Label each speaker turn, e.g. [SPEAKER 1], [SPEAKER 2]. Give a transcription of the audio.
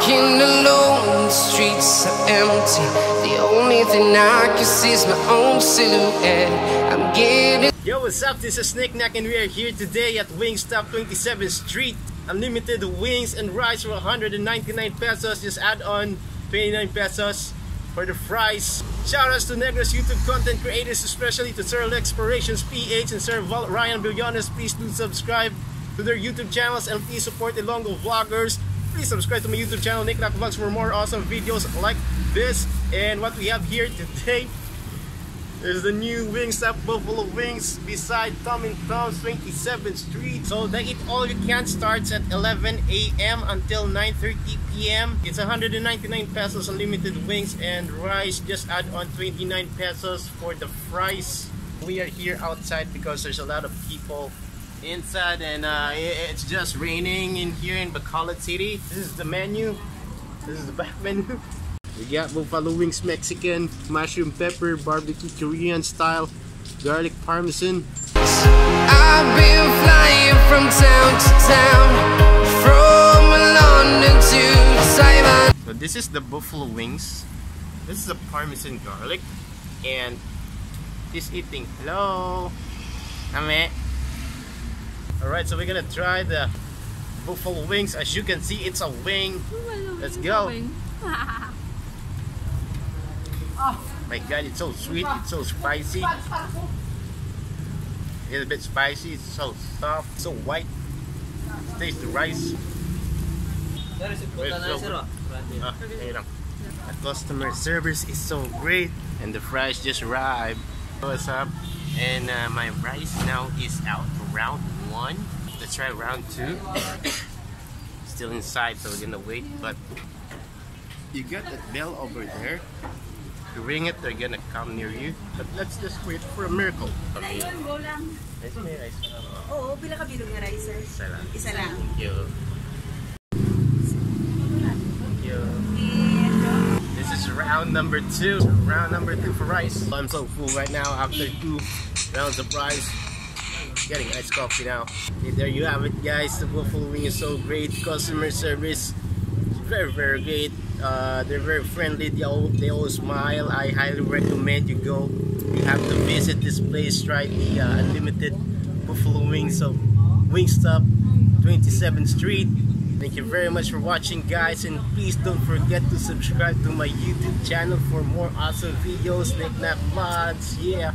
[SPEAKER 1] Walking alone, the streets are empty. The only thing I can see is my own silhouette. I'm getting.
[SPEAKER 2] Yo, what's up? This is NicNac and we are here today at Wingstop 27th Street. Unlimited wings and rice for 199 pesos. Just add on 29 pesos for the fries. Shout Shoutouts to Negros YouTube content creators, especially to Sir Explorations PH and Sir Ryan Billones. Please do subscribe to their YouTube channels and please support the Ilonggo vloggers. Please subscribe to my YouTube channel, NicNac Vlogs, for more awesome videos like this. And what we have here today is the new Wings Wingstop Buffalo Wings beside Tom and Tom's 27th Street. So the Eat All You Can starts at 11 a.m. until 9.30 p.m. It's 199 pesos unlimited wings and rice. Just add on 29 pesos for the fries. We are here outside because there's a lot of people inside and uh, it's just raining in here in Bacolod City. This is the menu. This is the back menu. We got buffalo wings Mexican, mushroom pepper, barbecue Korean style, garlic parmesan.
[SPEAKER 1] I've been flying from town to town, from London to Taiwan.
[SPEAKER 2] So this is the buffalo wings. This is the parmesan garlic. And he's eating. Hello. Ame. Alright, so we're gonna try the buffalo wings. As you can see, it's a wing. Let's go. My god, it's so sweet, it's so spicy. It's a bit spicy, it's so soft, so white. Taste the rice. Wait, so- ayun lang. The customer service is so great and the fries just arrived. What's up? And uh, my rice now is out for round one. Let's try round two. Still inside, so we're gonna wait. But you got that bell over there. You ring it, they're gonna come near you. But let's just wait for a miracle.
[SPEAKER 3] Ayun, go.
[SPEAKER 2] Rice,
[SPEAKER 3] pila ka nga rice.
[SPEAKER 2] Thank you. Thank you. This is round number two. Round number two for rice. I'm so full right now after two rounds of rice. Getting iced coffee now. Okay, there you have it guys. The buffalo wing is so great. Customer service very very great. Uh, they're very friendly. They all they all smile. I highly recommend you go. You have to visit this place. Try the uh, unlimited buffalo wings of Wingstop 27th Street. Thank you very much for watching guys and please don't forget to subscribe to my YouTube channel for more awesome videos like that vlogs. Yeah.